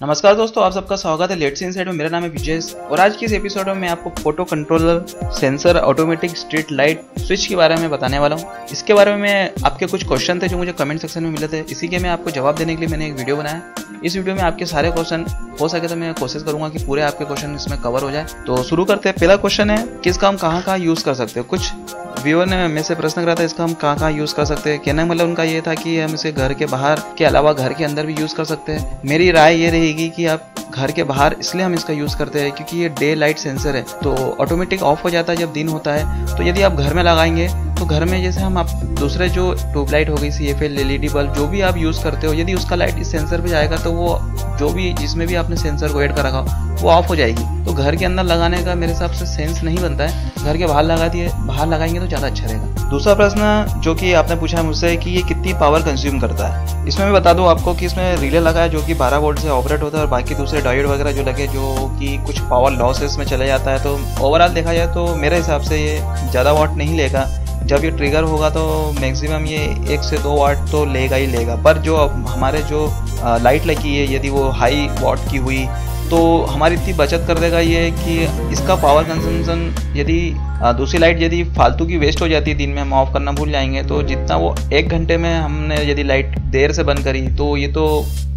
नमस्कार दोस्तों, आप सबका स्वागत है लेट्स इनसाइड में। मेरा नाम है विजय और आज के इस एपिसोड में मैं आपको photo controller sensor automatic street light switch के बारे में बताने वाला हूँ। इसके बारे में आपके कुछ क्वेश्चन थे जो मुझे कमेंट सेक्शन में मिले थे। इसी के मैं आपको जवाब देने के लिए मैंने एक वीडियो बनाया इस वीडियो में आपके सारे क्वेश्चन हो सके तो मैं कोशिश करूँगा कि पूरे आपके क्वेश्चन इसमें कवर हो जाए। तो शुरू करते हैं। पहला क्वेश्चन है कि इसका हम कहाँ कहाँ यूज़ कर सकते हैं? कुछ व्यूअर ने मेरे से प्रश्न करा था, इसका हम कहाँ कहाँ यूज़ कर सकते हैं? कहना मतलब उनका ये था कि हम इसे घर के बाहर, के अलावा घर के अंदर भी यूज़ कर सकते हैं। मेरी राय ये रहेगी कि आप घर के बाहर इसलिए हम इसका यूज़ करते हैं क्योंकि ये डे लाइट सेंसर है तो ऑटोमेटिक ऑफ़ हो जाता है जब दिन होता है। तो यदि आप घर में लगाएँगे तो घर में जैसे हम आप, दूसरे जो ट्यूबलाइट हो गई C F L L bulb, जो भी आप यूज़ करते हो, यदि उसका लाइट इस सेंसर पे जाएगा तो वो जो भी, जिसमें भी आपने सेंसर को ऐड कर रखा हो वो ऑफ़ हो जाएगी। तो घर के अंदर लगाने का मेरे हिसाब से सेंस नहीं बनता है। घर के बाहर लगा दिए, बाहर लगाएँगे तो ज़्यादा अच्छा रहेगा। दूसरा प्रश्न जो कि आपने पूछा है मुझसे कि ये कितनी पावर कंज्यूम करता है। इसमें मैं बता दूँ आपको कि इसमें रिले लगा है, जो कि 12 वोल्ट से ऑपरेट होता है, और बाकी दूसरे डायोड वगैरह जो लगे, जो कि कुछ पावर लॉसेस में चले जाता है। तो ओवरऑल देखा जाए तो मेरे हिसाब से ये ज़्यादा वॉट नहीं लेगा। जब ये ट्रिगर होगा तो मैक्सिमम ये एक से दो वाट तो लेगा ही लेगा। पर जो हमारे जो लाइट लगी है, यदि वो हाई वाट की हुई तो हमारी इतनी बचत कर देगा ये कि इसका पावर कंजम्पशन यदि दूसरी लाइट यदि फालतू की वेस्ट हो जाती है दिन में, हम ऑफ़ करना भूल जाएँगे तो जितना वो एक घंटे में हमने यदि लाइट देर से बंद करी तो ये तो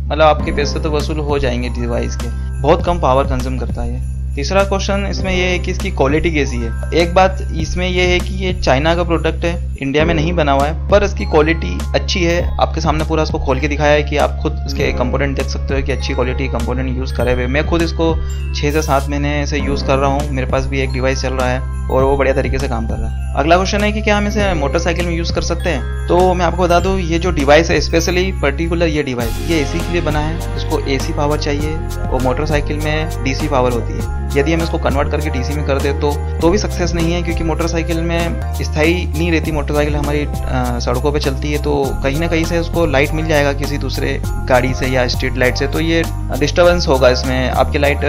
मतलब आपके पैसे तो वसूल हो जाएँगे डिवाइस के। बहुत कम पावर कंज्यूम करता है ये। तीसरा क्वेश्चन इसमें यह है कि इसकी क्वालिटी कैसी है? एक बात इसमें यह है कि ये चाइना का प्रोडक्ट है इंडिया में नहीं बना हुआ है, पर इसकी क्वालिटी अच्छी है। आपके सामने पूरा इसको खोल के दिखाया है कि आप खुद इसके कंपोनेंट देख सकते हो कि अच्छी क्वालिटी कंपोनेंट यूज़ करे हुए। मैं खुद इसको छः से सात महीने से यूज़ कर रहा हूँ, मेरे पास भी एक डिवाइस चल रहा है और वो बढ़िया तरीके से काम कर रहा है। अगला क्वेश्चन है कि क्या हम इसे मोटरसाइकिल में यूज़ कर सकते हैं? तो मैं आपको बता दूँ, ये जो डिवाइस है स्पेशली पर्टिकुलर ये डिवाइस ये एसी के लिए बना है। इसको एसी पावर चाहिए और मोटरसाइकिल में डीसी पावर होती है। यदि हम इसको कन्वर्ट करके डीसी में कर दे तो तो भी सक्सेस नहीं है, क्योंकि मोटरसाइकिल में स्थायी नहीं रहती मोटरसाइकिल हमारी सड़कों पे चलती है तो कहीं ना कहीं से उसको लाइट मिल जाएगा किसी दूसरे गाड़ी से या स्ट्रीट लाइट से तो ये डिस्टर्बेंस होगा इसमें। आपकी लाइट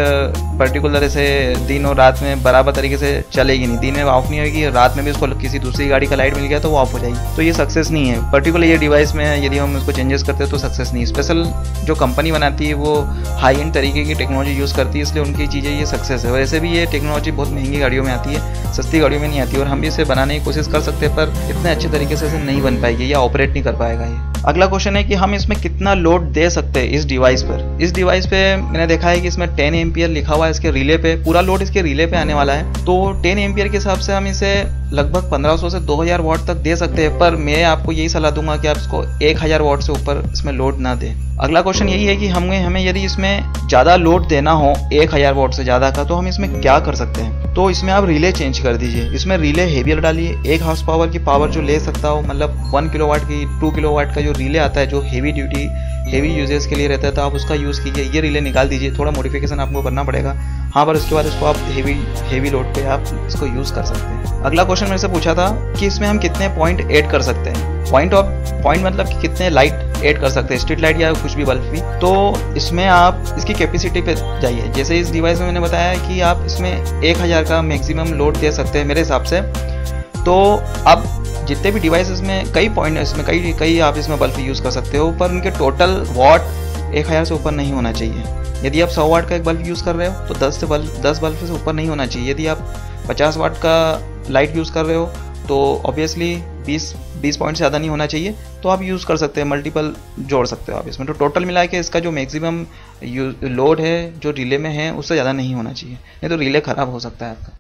पर्टिकुलर ऐसे दिन और रात में बराबर तरीके से चलेगी नहीं। दिन में ऑफ़ नहीं होगी, रात में भी उसको किसी दूसरी गाड़ी का लाइट मिल गया तो वो ऑफ़ हो जाएगी। तो ये सक्सेस नहीं है। पर्टिकुलर ये डिवाइस में यदि हम उसको चेंजेस करते हैं तो सक्सेस नहीं। स्पेशल जो कंपनी बनाती है वो हाई एंड तरीके की टेक्नोलॉजी यूज़ करती है, इसलिए उनकी चीज़ें ये सक्सेस है। वैसे भी ये टेक्नोलॉजी बहुत महँगी गाड़ियों में आती है, सस्ती गाड़ियों में नहीं आती और हम भी इसे बनाने की कोशिश कर सकते हैं, पर इतने अच्छे तरीके से इसे नहीं बन पाएगी या ऑपरेट नहीं कर पाएगा ये। अगला क्वेश्चन है कि हम इसमें कितना लोड दे सकते हैं इस डिवाइस पर। इस डिवाइस पे मैंने देखा है कि इसमें टेन एम्पियर लिखा हुआ है, इसके रिले पे। पूरा लोड इसके रिले पे आने वाला है। तो टेन एम्पियर के हिसाब से हम इसे लगभग 1500 से 2000 वाट तक दे सकते हैं, पर मैं आपको यही सलाह दूँगा कि आप इसको 1000 वाट से ऊपर इसमें लोड ना दें। अगला क्वेश्चन यही है कि हमें हमें यदि इसमें ज़्यादा लोड देना हो 1000 वाट से ज़्यादा का तो हम इसमें क्या कर सकते हैं? तो इसमें आप रिले चेंज कर दीजिए। इसमें रिले हेवियर डालिए। एक हाउस पावर की पावर जो ले सकता हो मतलब वन किलो वाट की टू किलो वाट का जो रिले आता है, जो हेवी ड्यूटी हेवी यूजेस के लिए रहता है तो आप उसका यूज़ कीजिए। ये रिले निकाल दीजिए। थोड़ा मॉडिफिकेशन आपको करना पड़ेगा। हाँ पर उसके बाद इसको आप हेवी हेवी लोड पे आप इसको यूज़ कर सकते हैं। अगला क्वेश्चन मेरे से पूछा था कि इसमें हम कितने पॉइंट ऐड कर सकते हैं। पॉइंट ऑफ़ पॉइंट मतलब कि कितने लाइट ऐड कर सकते हैं। स्ट्रीट लाइट या कुछ भी बल्ब भी। तो इसमें आप, इसकी कैपेसिटी पे जाइए। जैसे इस डिवाइस में मैंने बताया कि आप इसमें एक हज़ार का मैक्सिमम लोड दे सकते हैं मेरे हिसाब से। तो अब जितने भी डिवाइसेस में, कई पॉइंट इसमें कई कई आप इसमें बल्ब यूज़ कर सकते हो, पर उनके टोटल वॉट एक हज़ार से ऊपर नहीं होना चाहिए। यदि आप सौ वाट का एक बल्ब यूज़ कर रहे हो तो दस से बल्ब दस बल्ब से ऊपर नहीं होना चाहिए। यदि आप पचास वाट का लाइट यूज़ कर रहे हो तो ऑब्वियसली बीस बीस पॉइंट से ज़्यादा नहीं होना चाहिए। तो आप यूज़ कर सकते हैं मल्टीपल जोड़ सकते हो आप इसमें। तो टोटल मिला के इसका जो मैक्सिमम लोड है, जो रिले में है, उससे ज़्यादा नहीं होना चाहिए। नहीं तो रिले ख़राब हो सकता है आपका।